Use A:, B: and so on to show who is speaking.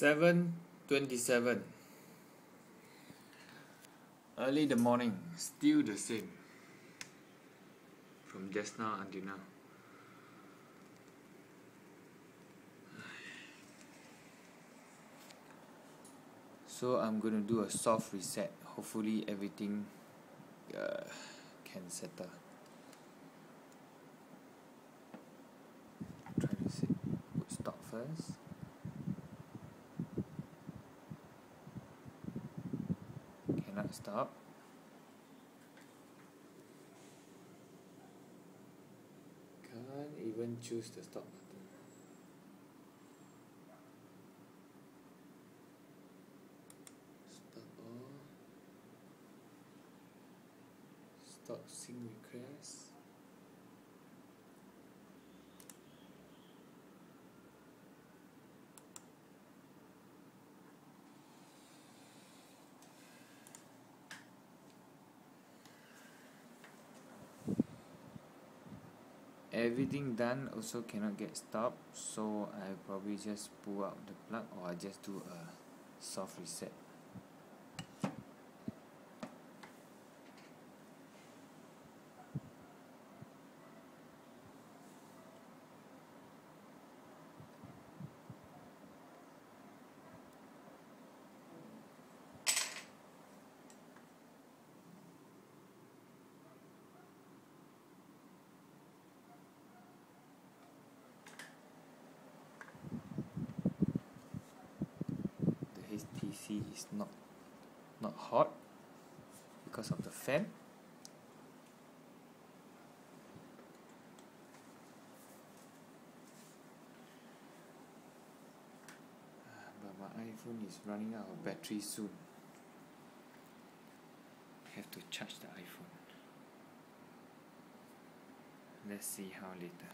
A: 7.27 Early the morning, still the same. From just now until now. So I'm gonna do a soft reset. Hopefully everything uh, can settle. Try to put stop first cannot stop. Can't even choose the stop button. Stop all. Stop sync request everything done also cannot get stopped so I probably just pull out the plug or I just do a soft reset the HTC is not not hot because of the fan. Ah, but my iPhone is running out of battery soon. Have to charge the iPhone. Let's see how later